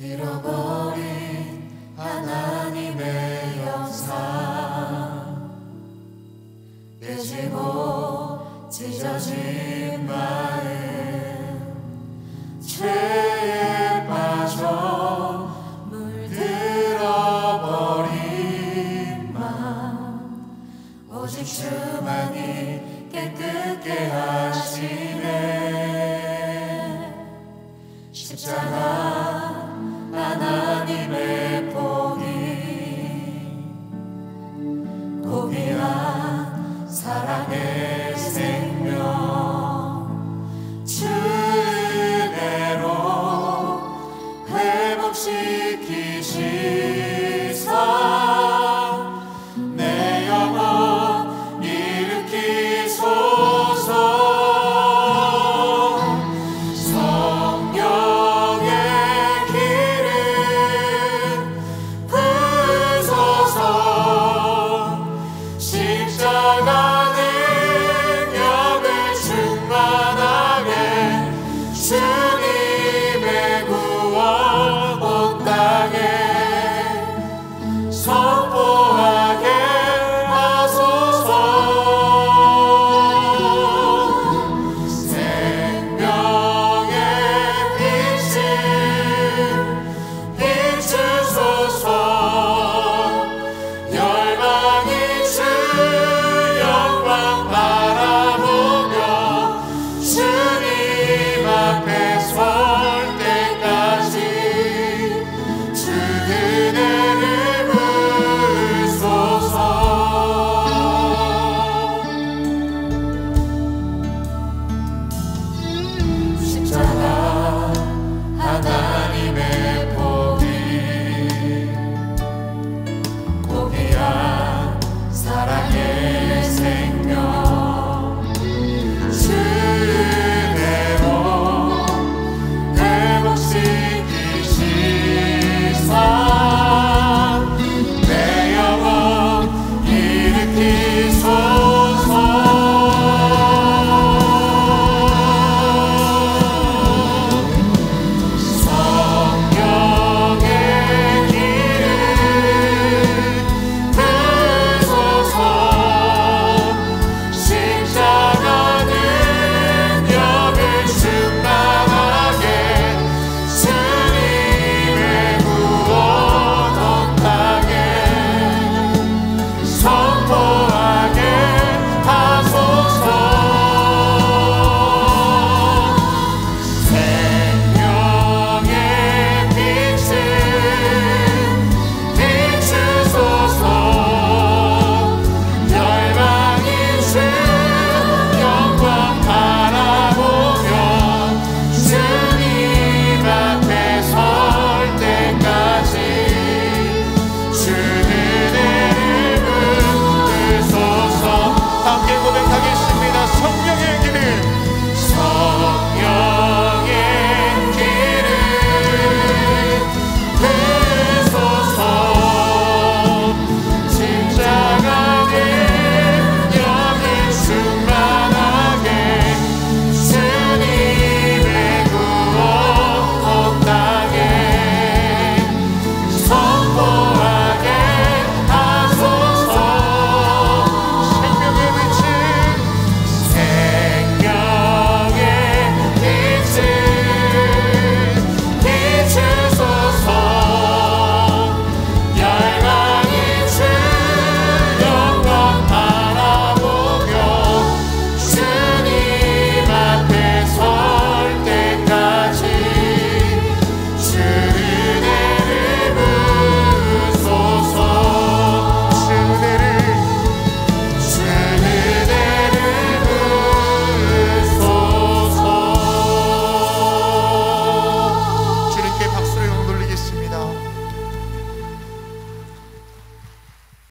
잃어버린 하나님의 영상. 깨지고 찢어진 마음 사랑의 생명. 주대로 회복시키시사.